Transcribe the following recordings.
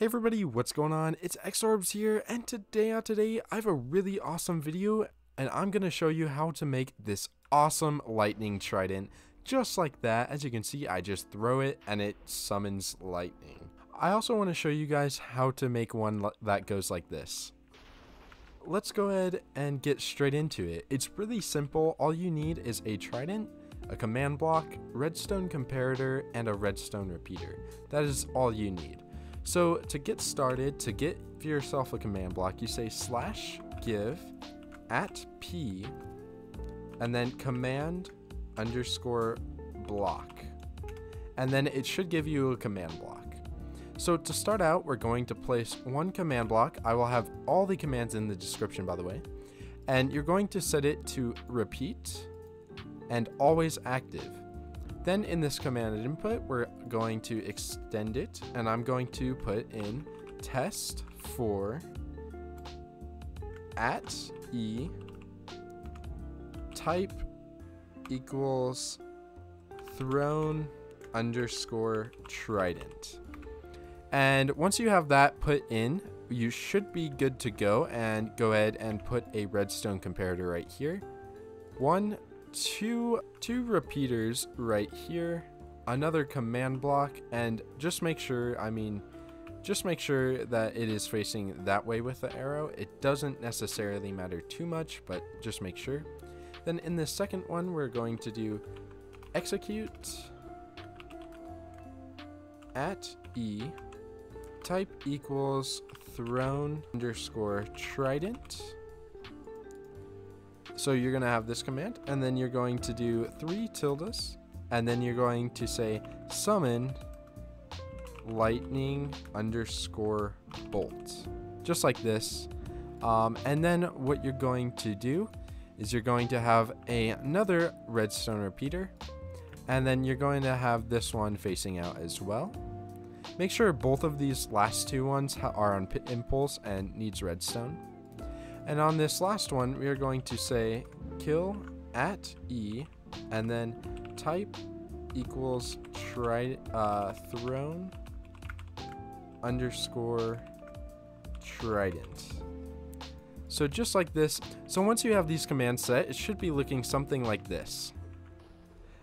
Hey everybody, what's going on? It's Xorbes here, and today on today, I have a really awesome video, and I'm going to show you how to make this awesome lightning trident. Just like that, as you can see, I just throw it, and it summons lightning. I also want to show you guys how to make one that goes like this. Let's go ahead and get straight into it. It's really simple. All you need is a trident, a command block, redstone comparator, and a redstone repeater. That is all you need. So to get started, to get for yourself a command block, you say slash give at p and then command underscore block. And then it should give you a command block. So to start out, we're going to place one command block. I will have all the commands in the description, by the way. And you're going to set it to repeat and always active. Then in this command input, we're going to extend it, and I'm going to put in test for at e type equals thrown underscore trident. And once you have that put in, you should be good to go and go ahead and put a redstone comparator right here. One two two repeaters right here another command block and just make sure I mean just make sure that it is facing that way with the arrow. It doesn't necessarily matter too much but just make sure. Then in the second one we're going to do execute at e type equals thrown underscore trident so you're going to have this command, and then you're going to do three tildes, and then you're going to say summon lightning underscore bolt. Just like this. Um, and then what you're going to do is you're going to have a, another redstone repeater, and then you're going to have this one facing out as well. Make sure both of these last two ones are on impulse and needs redstone. And on this last one, we are going to say kill at E and then type equals try uh, thrown underscore trident. So just like this, so once you have these commands set, it should be looking something like this.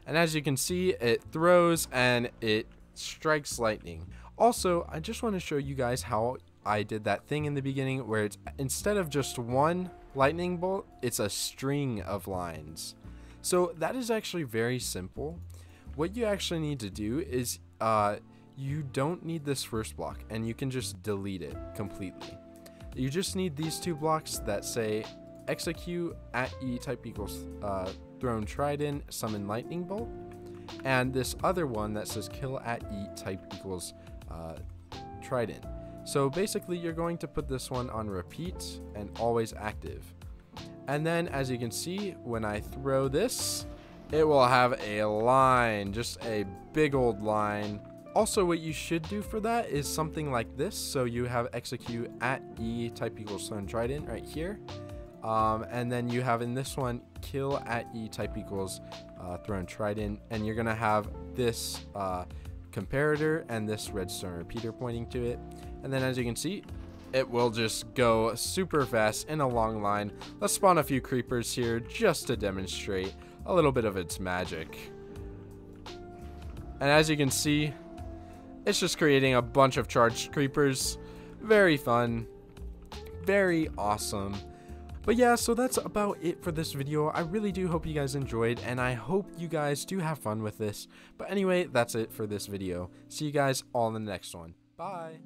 And as you can see, it throws and it strikes lightning. Also, I just want to show you guys how I did that thing in the beginning where it's instead of just one lightning bolt, it's a string of lines. So that is actually very simple. What you actually need to do is uh, you don't need this first block and you can just delete it completely. You just need these two blocks that say execute at e type equals uh, thrown trident summon lightning bolt and this other one that says kill at e type equals uh, trident. So basically you're going to put this one on repeat and always active. And then as you can see, when I throw this, it will have a line, just a big old line. Also, what you should do for that is something like this. So you have execute at E type equals thrown trident right here. Um, and then you have in this one kill at E type equals uh, thrown trident. And you're going to have this uh, comparator and this redstone repeater pointing to it. And then as you can see, it will just go super fast in a long line. Let's spawn a few creepers here just to demonstrate a little bit of its magic. And as you can see, it's just creating a bunch of charged creepers. Very fun. Very awesome. But yeah, so that's about it for this video. I really do hope you guys enjoyed, and I hope you guys do have fun with this. But anyway, that's it for this video. See you guys all in the next one. Bye!